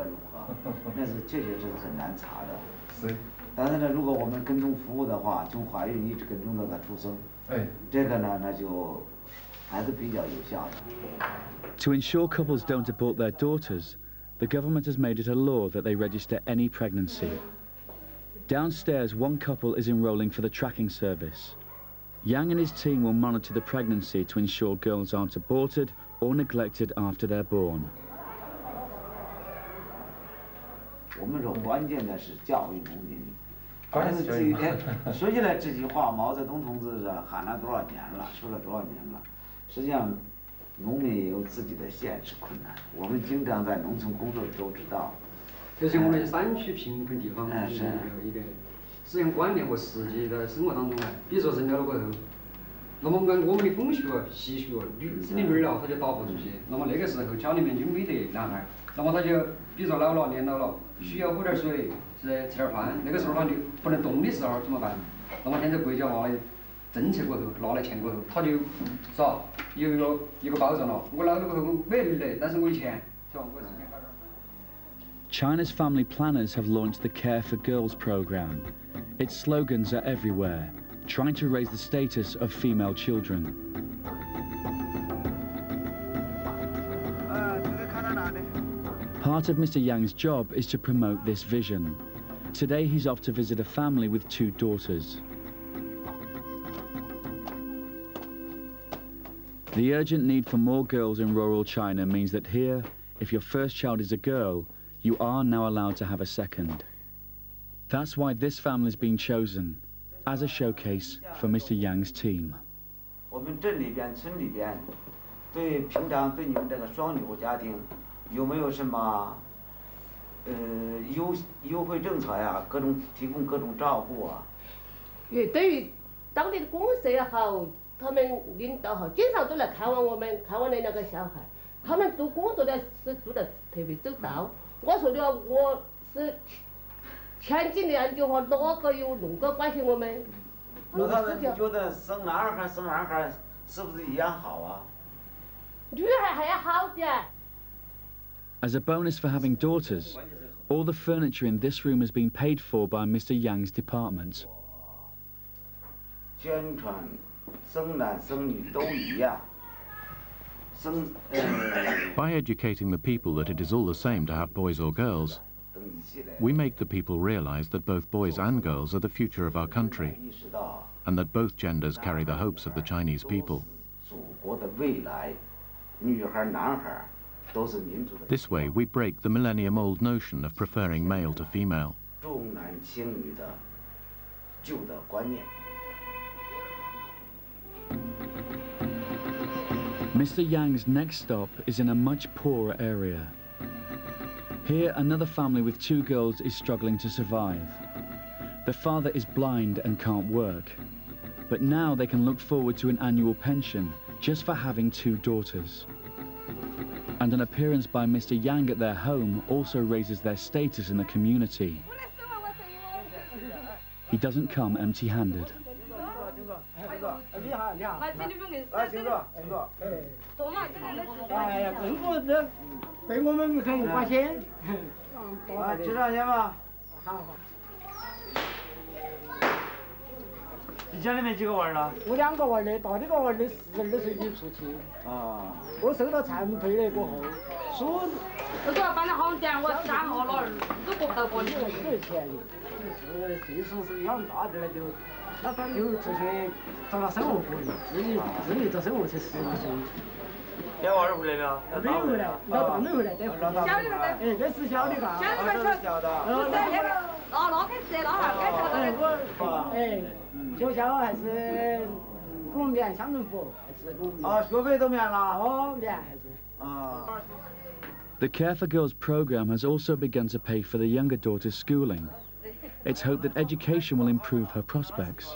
何如何，那是确确实实很难查的。是。但是呢，如果我们跟踪服务的话，从怀孕一直跟踪到她出生，哎，这个呢，那就还是比较有效的。To ensure couples don't abort their daughters, the government has made it a law that they register any pregnancy. Downstairs, one couple is enrolling for the tracking service. Yang and his team will monitor the pregnancy to ensure girls aren't aborted or neglected after they're born. 我们说关键的是教育农民。关键是这说起来这句话，毛泽东同志是喊了多少年了，说了多少年了。实际上，农民也有自己的现实困难。我们经常在农村工作的都知道。特别是我们山区贫困地方，是一个实际上观念和实际的生活当中呢，比如说生了了过后，那么我们我们的风俗习俗，女生的女儿了，她就打不出去。那么那个时候家里面就没得男孩，那么他就比如说老了年老了。需要喝点水，是吃点饭。那个时候他就不能动的时候怎么办？那么现在国家拿的政策过后，拿了钱过后，他就，是吧？有一个一个保障了。我老了过后我没女的，但是我有钱，是吧？我自己搞点。China's family planners have launched the Care for Girls program. Its slogans are everywhere, trying to raise the status of female children. Part of Mr. Yang's job is to promote this vision. Today he's off to visit a family with two daughters. The urgent need for more girls in rural China means that here, if your first child is a girl, you are now allowed to have a second. That's why this family has been chosen as a showcase for Mr. Yang's team. 我们镇里边、村里边，对平常对你们这个双女户家庭有没有什么呃优优惠政策呀？各种提供各种照顾啊？也对于当地的公社也好，他们领导好，经常都来看望我们，看望的那个小孩。他们做工作的是做的特别周到。我说的我是 前几年就和哪个有弄个关心我们？那他们觉得生男孩生男孩是不是一样好啊？女孩还要好点。As a bonus for having daughters, all the furniture in this room has been paid for by Mr. Yang's department. By educating the people that it is all the same to have boys or girls, we make the people realize that both boys and girls are the future of our country, and that both genders carry the hopes of the Chinese people. This way, we break the millennium-old notion of preferring male to female. Mr. Yang's next stop is in a much poorer area. Here, another family with two girls is struggling to survive. The father is blind and can't work. But now they can look forward to an annual pension just for having two daughters and an appearance by Mr. Yang at their home also raises their status in the community. He doesn't come empty-handed. 对我们很关心啊就这样吧好好你家里面几个娃儿呢我两个娃儿大的个娃儿十二岁就出去。啊我收到残废嘞过后叔以说反正好像点我三号了二都过不到过你了十钱就是岁数是养大点了就就出去找了生活过的自己自己找生活才十八岁 How The Care for Girls program has also begun to pay for the younger daughter's schooling. It's hoped that education will improve her prospects.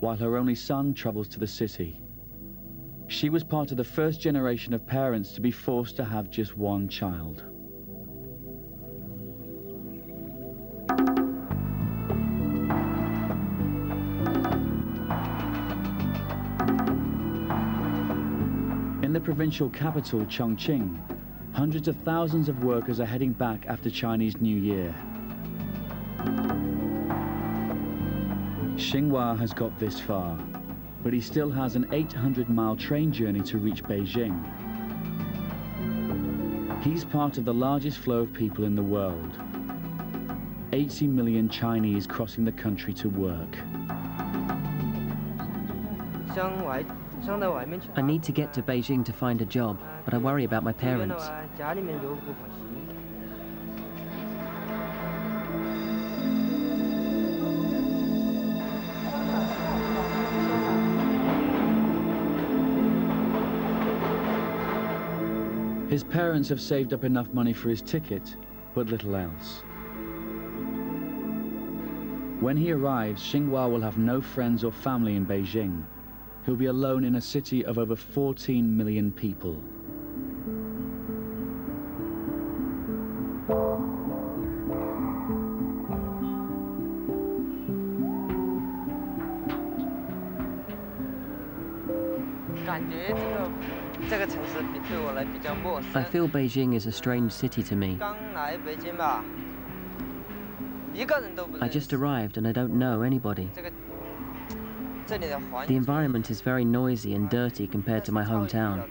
while her only son travels to the city. She was part of the first generation of parents to be forced to have just one child. In the provincial capital, Chongqing, hundreds of thousands of workers are heading back after Chinese New Year. Xinghua has got this far, but he still has an 800-mile train journey to reach Beijing. He's part of the largest flow of people in the world. 80 million Chinese crossing the country to work. I need to get to Beijing to find a job, but I worry about my parents. His parents have saved up enough money for his ticket, but little else. When he arrives, Xinghua will have no friends or family in Beijing. He'll be alone in a city of over 14 million people. I feel Beijing is a strange city to me. I just arrived and I don't know anybody. The environment is very noisy and dirty compared to my hometown.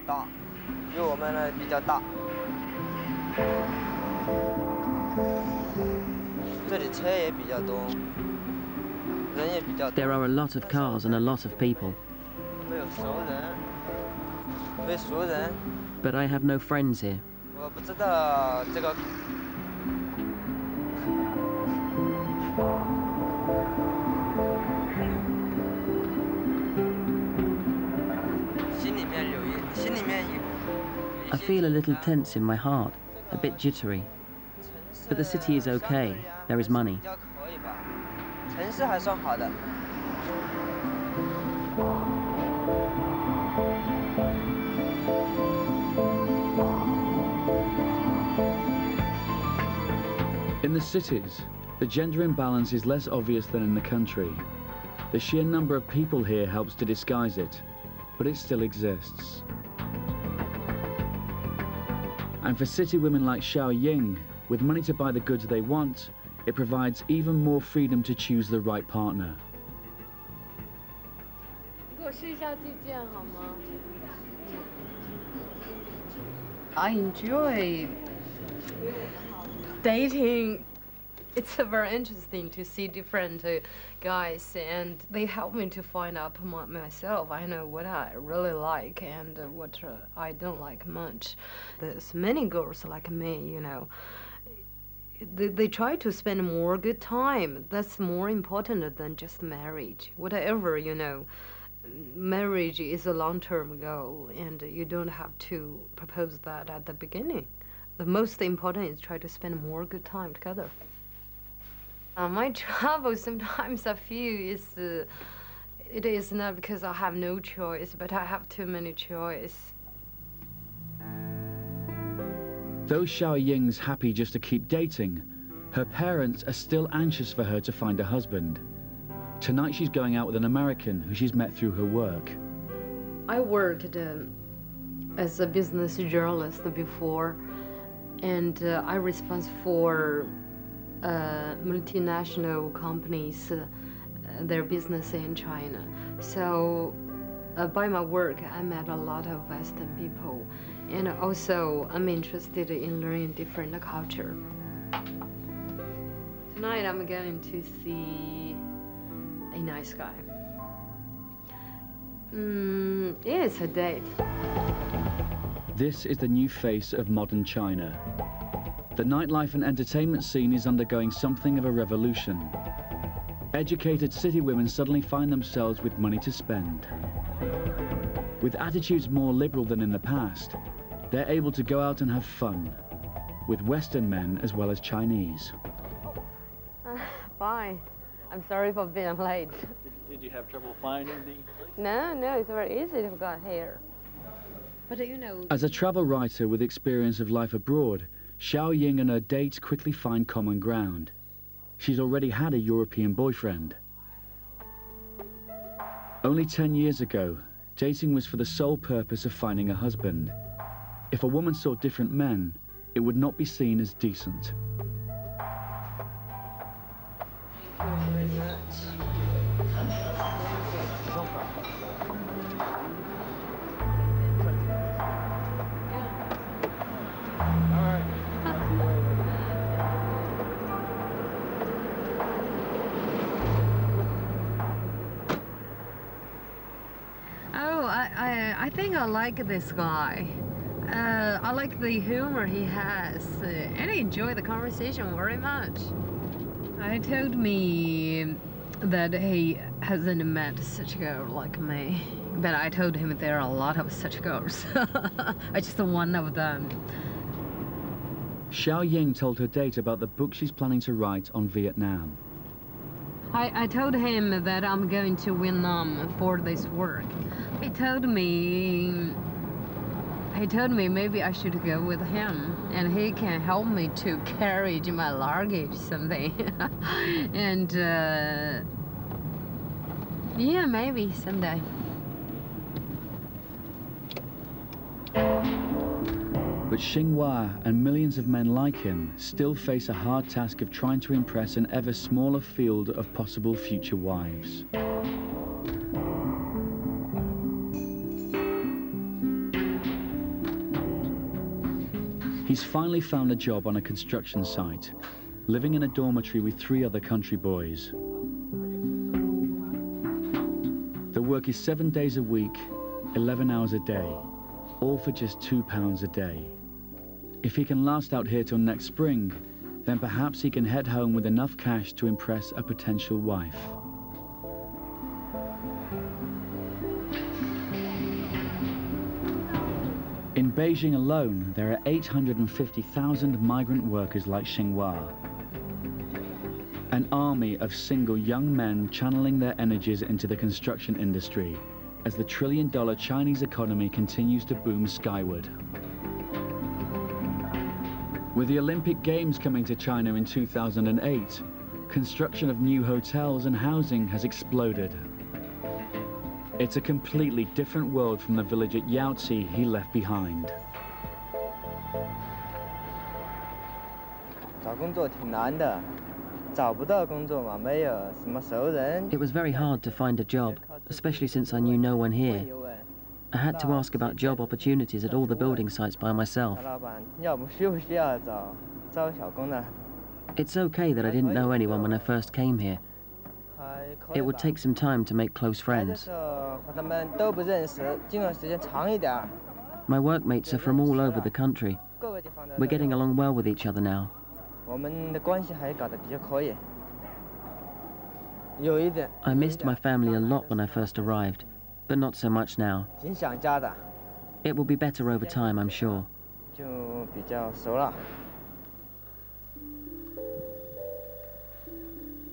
There are a lot of cars and a lot of people. But I have no friends here. I feel a little tense in my heart, a bit jittery. But the city is okay, there is money. In the cities, the gender imbalance is less obvious than in the country. The sheer number of people here helps to disguise it, but it still exists. And for city women like Xiao Ying, with money to buy the goods they want, it provides even more freedom to choose the right partner. I enjoy dating. It's very interesting to see different uh, guys, and they help me to find out my, myself. I know what I really like and uh, what uh, I don't like much. There's many girls like me, you know. They, they try to spend more good time. That's more important than just marriage. Whatever, you know marriage is a long-term goal and you don't have to propose that at the beginning. The most important is try to spend more good time together. Uh, my trouble sometimes I feel is uh, it is not because I have no choice, but I have too many choice. Though Xiao Ying's happy just to keep dating, her parents are still anxious for her to find a husband. Tonight she's going out with an American who she's met through her work. I worked uh, as a business journalist before, and uh, I respond for uh, multinational companies, uh, their business in China. So uh, by my work, I met a lot of Western people, and also I'm interested in learning different culture. Tonight I'm going to see a nice guy. Mm, yeah, it's a date. This is the new face of modern China. The nightlife and entertainment scene is undergoing something of a revolution. Educated city women suddenly find themselves with money to spend. With attitudes more liberal than in the past, They're able to go out and have fun, with Western men as well as Chinese. Uh, fine. I'm sorry for being late. Did you have trouble finding the place? No, no, it's very easy to get here. You know... As a travel writer with experience of life abroad, Xiao Ying and her dates quickly find common ground. She's already had a European boyfriend. Only 10 years ago, dating was for the sole purpose of finding a husband. If a woman saw different men, it would not be seen as decent. I, think I like this guy. Uh, I like the humor he has, uh, and I enjoy the conversation very much. I told me that he hasn't met such a girl like me, but I told him there are a lot of such girls. I just one of them. Xiao Ying told her date about the book she's planning to write on Vietnam. I, I told him that I'm going to Vietnam for this work. He told me he told me maybe I should go with him and he can help me to carry my luggage something. and uh, yeah, maybe someday. But Xinghua and millions of men like him still face a hard task of trying to impress an ever smaller field of possible future wives. He's finally found a job on a construction site, living in a dormitory with three other country boys. The work is seven days a week, 11 hours a day, all for just two pounds a day. If he can last out here till next spring, then perhaps he can head home with enough cash to impress a potential wife. In Beijing alone, there are 850,000 migrant workers like Xinghua. An army of single young men channeling their energies into the construction industry as the trillion dollar Chinese economy continues to boom skyward. With the Olympic Games coming to China in 2008, construction of new hotels and housing has exploded. It's a completely different world from the village at Yaotse he left behind. It was very hard to find a job, especially since I knew no one here. I had to ask about job opportunities at all the building sites by myself. It's okay that I didn't know anyone when I first came here. It would take some time to make close friends. My workmates are from all over the country. We're getting along well with each other now. I missed my family a lot when I first arrived but not so much now. It will be better over time, I'm sure.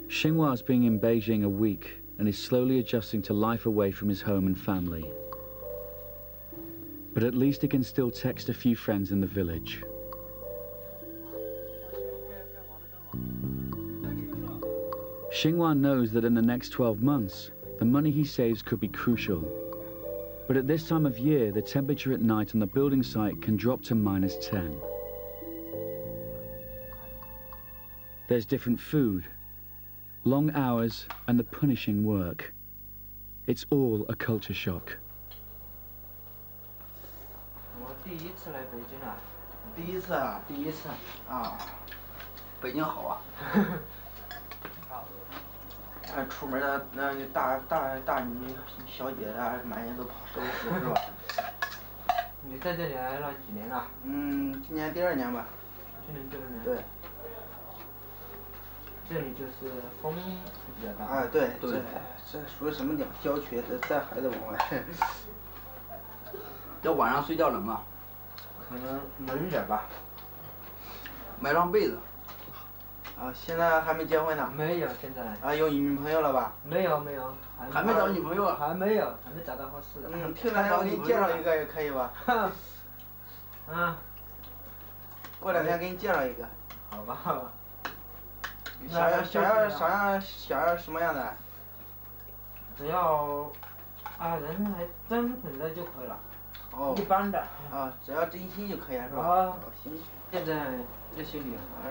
Xinghua has been in Beijing a week and is slowly adjusting to life away from his home and family. But at least he can still text a few friends in the village. Xinghua knows that in the next 12 months, the money he saves could be crucial. But at this time of year, the temperature at night on the building site can drop to minus 10. There's different food, long hours, and the punishing work. It's all a culture shock. 啊，出门的那大大大女小姐啊，满眼都跑都是是吧？你在这里来了几年了？嗯，今年第二年吧。今年第二年。对。这里就是风比较大。哎，对对，这属于什么地方？郊区，这再还得往外。要晚上睡觉冷吗？可能闷热吧。买张被子。啊，现在还没结婚呢？没有，现在。啊，有女朋友了吧？没有，没有。还没找女朋友啊？还没有，还没找到合适的。嗯，听来我给你介绍一个也可以吧？嗯。过两天给你介绍一个。好吧，好吧。想要想要想要想要什么样的？只要啊人还真诚的就可以了。哦。一般的。啊，只要真心就可以了是吧？啊。行。现在这些女孩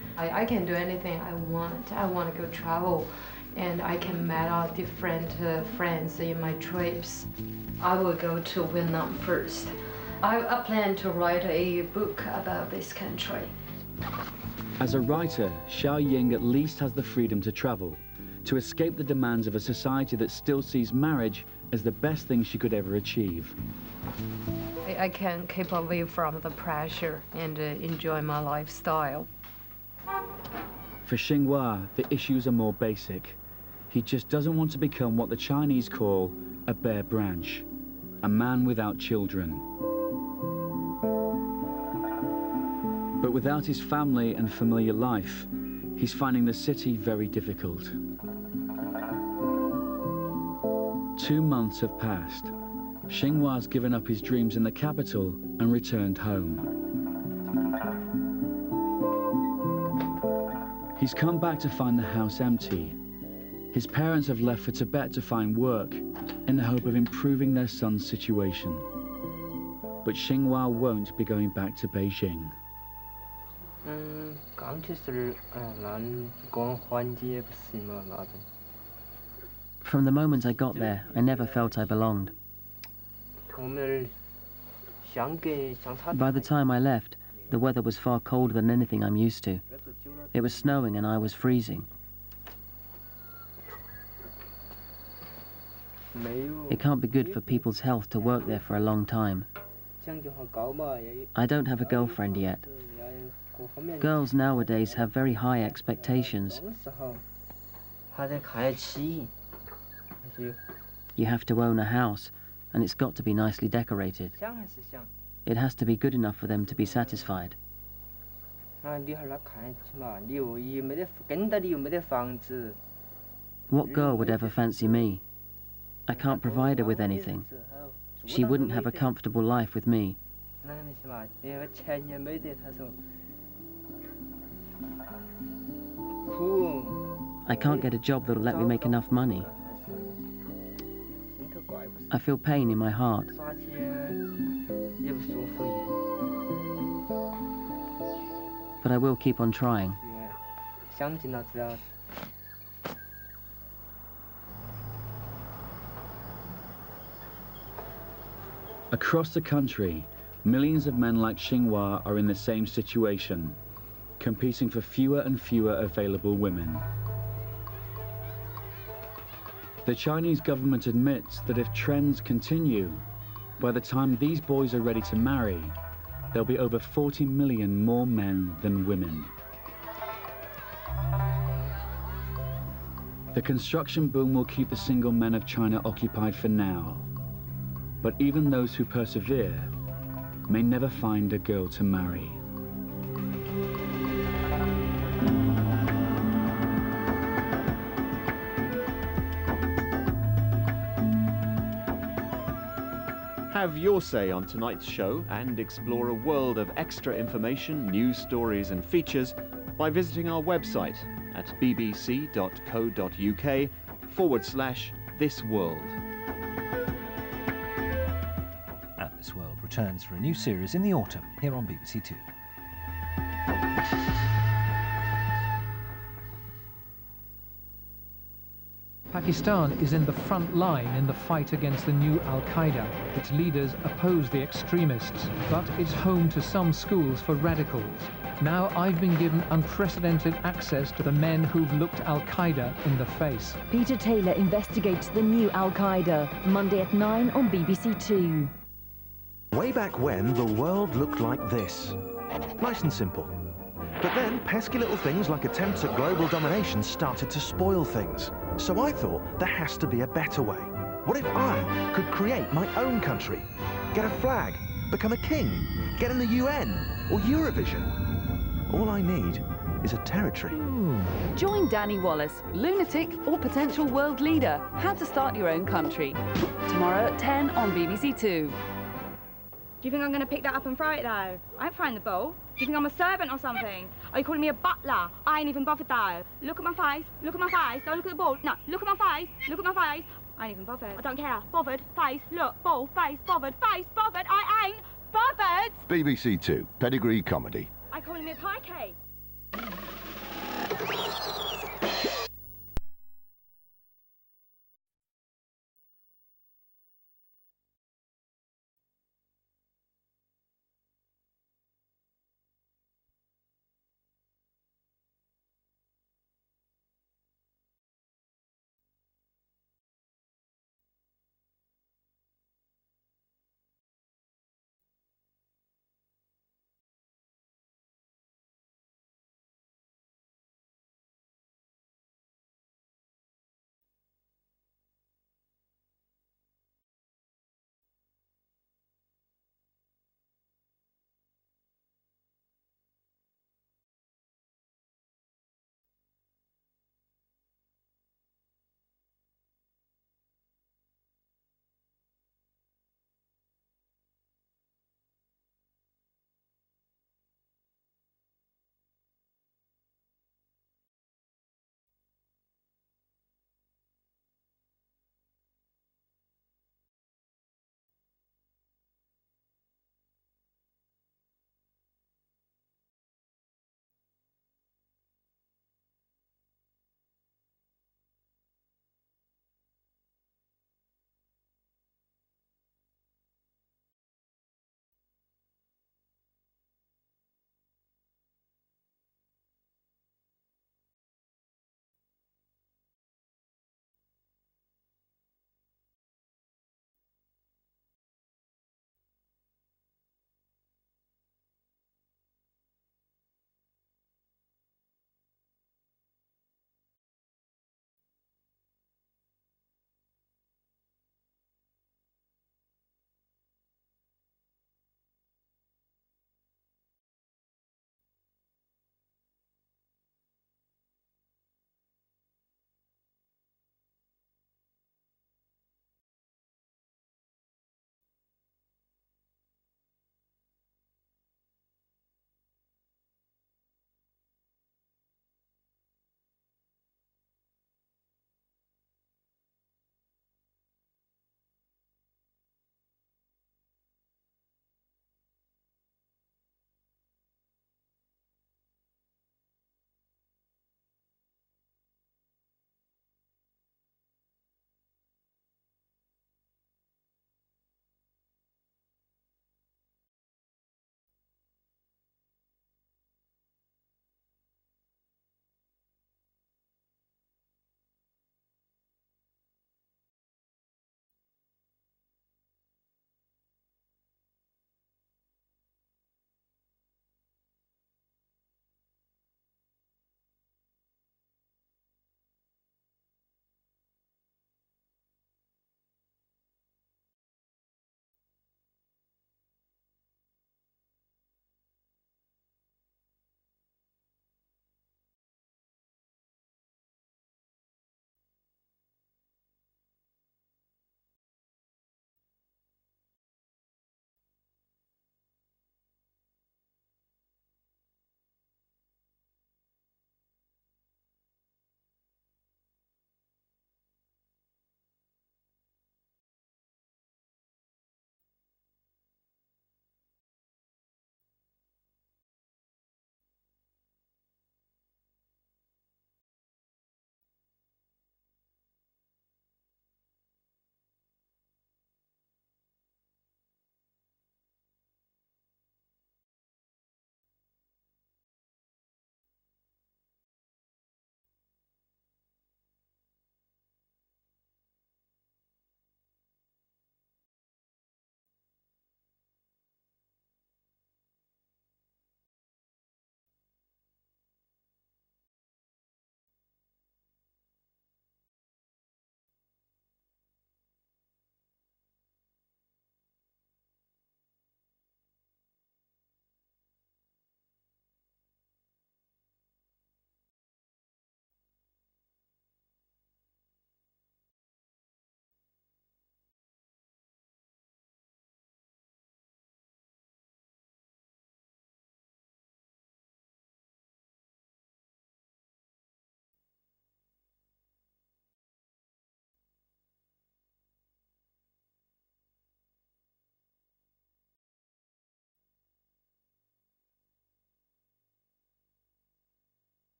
I, I can do anything I want. I want to go travel and I can meet out different uh, friends in my trips. I will go to Vietnam first. I, I plan to write a book about this country. As a writer, Xiao Ying at least has the freedom to travel, to escape the demands of a society that still sees marriage as the best thing she could ever achieve. I, I can keep away from the pressure and uh, enjoy my lifestyle. For Xinghua, the issues are more basic. He just doesn't want to become what the Chinese call a bare branch, a man without children. But without his family and familiar life, he's finding the city very difficult. Two months have passed. Xinghua's given up his dreams in the capital and returned home. He's come back to find the house empty. His parents have left for Tibet to find work in the hope of improving their son's situation. But Xinghua won't be going back to Beijing. From the moment I got there, I never felt I belonged. By the time I left, the weather was far colder than anything I'm used to. It was snowing and I was freezing. It can't be good for people's health to work there for a long time. I don't have a girlfriend yet. Girls nowadays have very high expectations. You have to own a house, and it's got to be nicely decorated. It has to be good enough for them to be satisfied. What girl would ever fancy me? I can't provide her with anything. She wouldn't have a comfortable life with me. I can't get a job that'll let me make enough money. I feel pain in my heart. But I will keep on trying. Across the country, millions of men like Xinghua are in the same situation competing for fewer and fewer available women. The Chinese government admits that if trends continue, by the time these boys are ready to marry, there'll be over 40 million more men than women. The construction boom will keep the single men of China occupied for now. But even those who persevere may never find a girl to marry. Your say on tonight's show and explore a world of extra information, news stories and features by visiting our website at bbc.co.uk forward slash this world. And This World returns for a new series in the autumn here on BBC Two. Pakistan is in the front line in the fight against the new Al-Qaeda. Its leaders oppose the extremists, but it's home to some schools for radicals. Now I've been given unprecedented access to the men who've looked Al-Qaeda in the face. Peter Taylor investigates the new Al-Qaeda, Monday at 9 on BBC Two. Way back when, the world looked like this. Nice and simple. But then, pesky little things like attempts at global domination started to spoil things. So I thought there has to be a better way. What if I could create my own country? Get a flag, become a king, get in the UN or Eurovision? All I need is a territory. Hmm. Join Danny Wallace, lunatic or potential world leader. How to start your own country. Tomorrow at 10 on BBC Two. Do you think I'm going to pick that up and throw it, though? I ain't throwing the ball. Do you think I'm a servant or something? Are you calling me a butler? I ain't even bothered, though. Look at my face. Look at my face. Don't look at the ball. No, look at my face. Look at my face. I ain't even bothered. I don't care. Bothered. Face. Look. Ball. Face. Bothered. Face. Bothered. I ain't bothered. BBC Two, pedigree comedy.